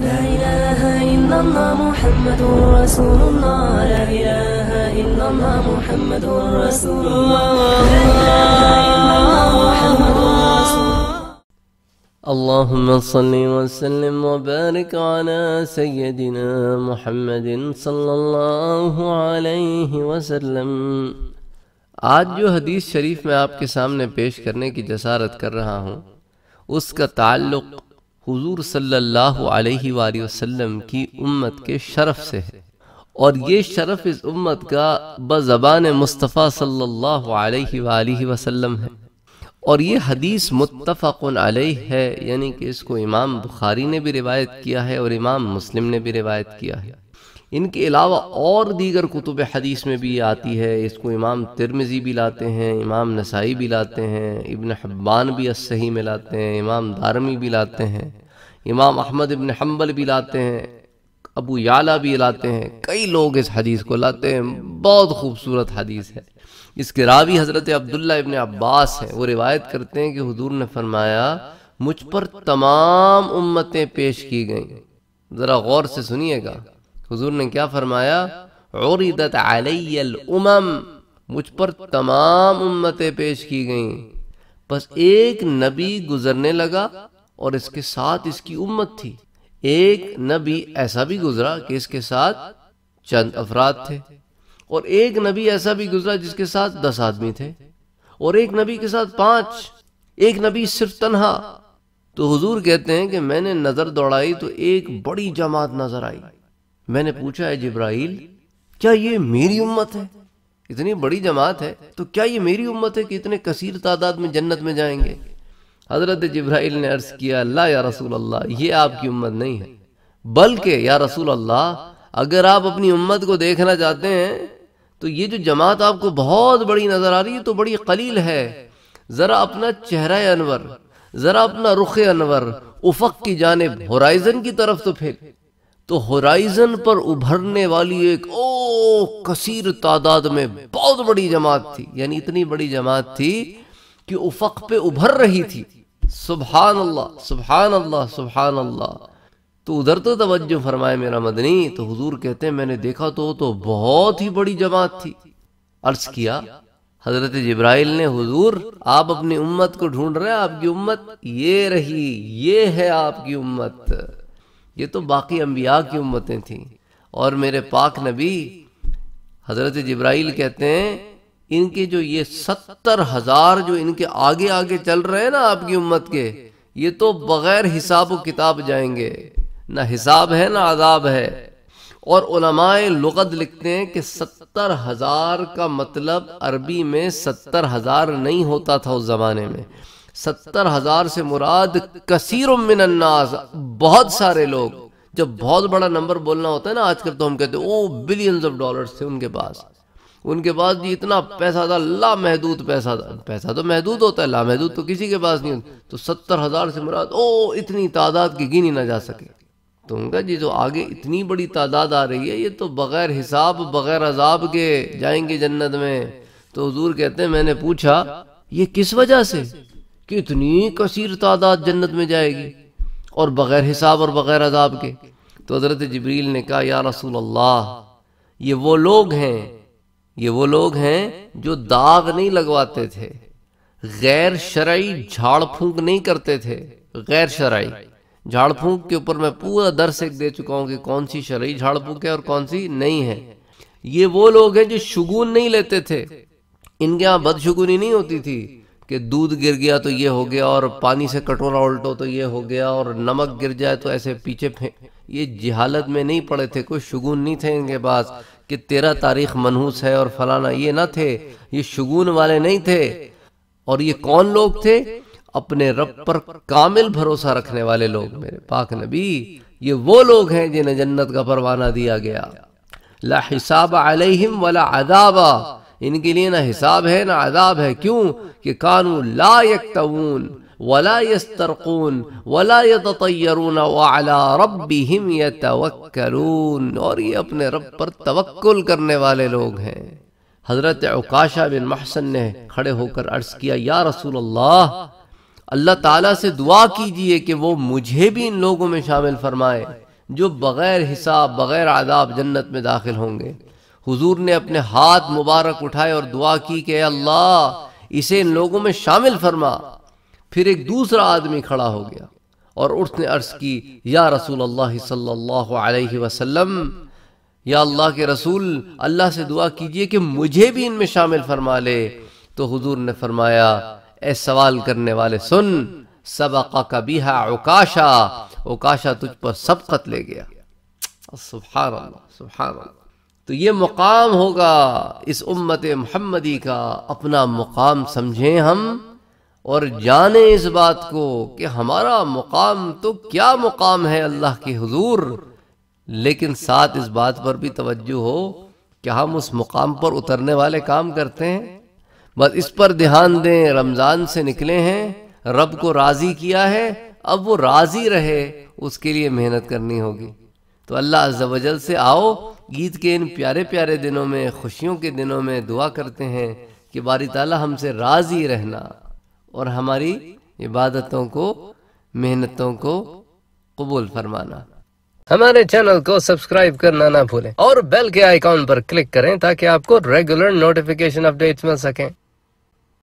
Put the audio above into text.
لا إله إلا الله محمد رسول الله. لا إله إلا الله محمد رسول الله. لا إله إلا الله محمد رسول الله. اللهم صل وسلم وبارك على سيدنا محمد صلی اللہ علیہ وسلم. آج جو حدیث شریف میں آپ کے سامنے پیش کرنے کی جسارت کر رہا ہوں، اس کا تعلق حضور صلی اللہ علیہ وآلہ وسلم کی امت کے شرف سے ہے۔ اور یہ شرف اس امت کا بزبان مصطفیٰ صلی اللہ علیہ وآلہ وسلم ہے۔ اور یہ حدیث متفق علیہ ہے یعنی کہ اس کو امام بخاری نے بھی روایت کیا ہے اور امام مسلم نے بھی روایت کیا ہے۔ ان کے علاوہ اور دیگر کتب حدیث میں بھی یہ آتی ہے۔ اس کو امام ترمزی بھی لاتے ہیں، امام نسائی بھی لاتے ہیں، ابن حبان بھی الصحیح میں لاتے ہیں، امام دارمی بھی لاتے ہیں، امام احمد ابن حنبل بھی لاتے ہیں، ابو یعلا بھی لاتے ہیں۔ کئی لوگ اس حدیث کو لاتے ہیں، بہت خوبصورت حدیث ہے۔ اس کے راوی حضرت عبداللہ ابن عباس ہیں۔ وہ روایت کرتے ہیں کہ حضور نے فرمایا، مجھ پر تمام امتیں پیش کی گئیں۔ ذرا غور سے سنیے گا۔ حضور نے کیا فرمایا؟ عردت علی الامم مجھ پر تمام امتیں پیش کی گئیں۔ بس ایک نبی گزرنے لگا اور اس کے ساتھ اس کی امت تھی۔ ایک نبی ایسا بھی گزرا کہ اس کے ساتھ چند افراد تھے۔ اور ایک نبی ایسا بھی گزرا جس کے ساتھ دس آدمی تھے۔ اور ایک نبی کے ساتھ پانچ۔ ایک نبی صرف تنہا۔ تو حضور کہتے ہیں کہ میں نے نظر دوڑائی تو ایک بڑی جماعت نظر آئی۔ میں نے پوچھا ہے جبرائیل، کیا یہ میری امت ہے؟ اتنی بڑی جماعت ہے، تو کیا یہ میری امت ہے کہ اتنے کثیر تعداد میں جنت میں جائیں گے؟ حضرت جبرائیل نے عرض کیا اللہ یا رسول اللہ، یہ آپ کی امت نہیں ہے، بلکہ یا رسول اللہ، اگر آپ اپنی امت کو دیکھنا چاہتے ہیں، تو یہ جو جماعت آپ کو بہت بڑی نظر آ رہی ہے، تو بڑی قلیل ہے۔ ذرا اپنا چہرہ انور، ذرا اپنا رخ انور، افق کی جانب ہورائزن کی طرف تو پھر تو ہورائزن پر ابھرنے والی ایک او کثیر تعداد میں بہت بڑی جماعت تھی یعنی اتنی بڑی جماعت تھی کہ افق پہ ابھر رہی تھی۔ سبحان اللہ سبحان اللہ سبحان اللہ۔ تو ادھر تو توجہ فرمائے میرا مدنی، تو حضور کہتے ہیں، میں نے دیکھا تو تو بہت ہی بڑی جماعت تھی۔ عرض کیا، حضرت جبرائیل نے، حضور آپ اپنی امت کو ڈھونڈ رہے ہیں، آپ کی امت یہ رہی، یہ ہے آپ کی امت۔ یہ تو باقی انبیاء کی امتیں تھیں۔ اور میرے پاک نبی حضرت جبرائیل کہتے ہیں، ان کے جو یہ ستر ہزار جو ان کے آگے آگے چل رہے ہیں نا آپ کی امت کے، یہ تو بغیر حساب و کتاب جائیں گے۔ نہ حساب ہے، نہ عذاب ہے۔ اور علماء لغت لکھتے ہیں کہ ستر ہزار کا مطلب عربی میں ستر ہزار نہیں ہوتا تھا اس زمانے میں۔ ستر ہزار سے مراد کثیر من الناس بہت سارے لوگ، جب بہت بڑا نمبر بولنا ہوتا ہے نا، آج کل تو ہم کہتے ہیں او بلینز آف ڈالرز تھے ان کے پاس۔ ان کے پاس جی اتنا پیسہ تھا لا محدود پیسہ تھا۔ پیسہ تو محدود ہوتا ہے لا محدود تو کسی کے پاس نہیں ہوتا۔ تو ستر ہزار سے مراد او اتنی تعداد کی گنی نہ جا سکے۔ تو ان کا جی جو آگے اتنی بڑی تعداد آ رہی ہے، یہ تو بغیر حساب، بغیر عذاب کے جائیں گے جنت میں۔ تو حضور کہتے ہیں، میں نے پوچھا، یہ کس وجہ سے؟ کہ اتنی کثیر تعداد جنت میں جائے گی۔ اور بغیر حساب اور بغیر عذاب کے۔ تو حضرت جبریل نے کہا، یا رسول اللہ، یہ وہ لوگ ہیں، یہ وہ لوگ ہیں جو داغ نہیں لگواتے تھے، غیر شرعی جھاڑ پھونک نہیں کرتے تھے۔ غیر شرعی۔ جھاڑ پھونک کے اوپر میں پورا درس ایک دے چکا ہوں کہ کون سی شرعی جھاڑ پھونک ہے اور کون سی نہیں ہے۔ یہ وہ لوگ ہیں جو شگون نہیں لیتے تھے۔ ان کے یہاں بد شگونی نہیں ہوتی تھی۔ کہ دودھ گر گیا تو یہ ہو گیا اور پانی سے کٹورا الٹو تو یہ ہو گیا اور نمک گر جائے تو ایسے پیچھے یہ جہالت میں نہیں پڑے تھے، کوئی شگون نہیں تھے ان کے پاس کہ تیرا تاریخ منحوس ہے اور فلانا یہ نہ تھے، یہ شگون والے نہیں تھے۔ اور یہ کون لوگ تھے؟ اپنے رب پر کامل بھروسہ رکھنے والے لوگ، میرے پاک نبی۔ یہ وہ لوگ ہیں جنہیں جنت کا پروانہ دیا گیا۔ لا حساب علیہم ولا عذاب ان کے لیے نہ حساب ہے نہ عذاب ہے۔ کیوں؟ کہ کانو لا یکتوون ولا یسترقون ولا یتطیرون وعلا ربهم یتوکلون۔ اور یہ اپنے رب پر توکل کرنے والے لوگ ہیں۔ حضرت عکاشہ بن محسن نے کھڑے ہو کر عرض کیا، یا رسول اللہ اللہ تعالیٰ سے دعا کیجیے کہ وہ مجھے بھی ان لوگوں میں شامل فرمائے جو بغیر حساب، بغیر عذاب جنت میں داخل ہوں گے۔ حضور نے اپنے ہاتھ مبارک اٹھائے اور دعا کی کہ اللہ، اسے ان لوگوں میں شامل فرما۔ پھر ایک دوسرا آدمی کھڑا ہو گیا اور اس نے عرض کی، یا رسول اللہ صلی اللہ علیہ وسلم، یا اللہ کے رسول، اللہ سے دعا کیجیے کہ مجھے بھی ان میں شامل فرما لے۔ تو حضور نے فرمایا، اے سوال کرنے والے، سن سبقہ کبیہا عکاشا۔ عکاشا تجھ پر سبقت لے گیا۔ سبحان اللہ سبحان اللہ۔ تو یہ مقام ہوگا اس امت محمدی کا، اپنا مقام سمجھیں ہم اور جانیں اس بات کو کہ ہمارا مقام تو کیا مقام ہے اللہ کے حضور۔ لیکن ساتھ اس بات پر بھی توجہ ہو کہ ہم اس مقام پر اترنے والے کام کرتے ہیں۔ بس اس پر دھیان دیں، رمضان سے نکلے ہیں، رب کو راضی کیا ہے، اب وہ راضی رہے، اس کے لیے محنت کرنی ہوگی۔ تو اللہ عز و جل سے آؤ عید کے ان پیارے پیارے دنوں میں، خوشیوں کے دنوں میں دعا کرتے ہیں کہ باری تعالیٰ ہم سے راضی رہنا اور ہماری عبادتوں کو، محنتوں کو قبول فرمانا۔ ہمارے چینل کو سبسکرائب کرنا نہ بھولیں اور بیل کے آئیکن پر کلک کریں تاکہ آپ کو ریگولر نوٹیفیکیشن اپڈیٹس مل سکیں۔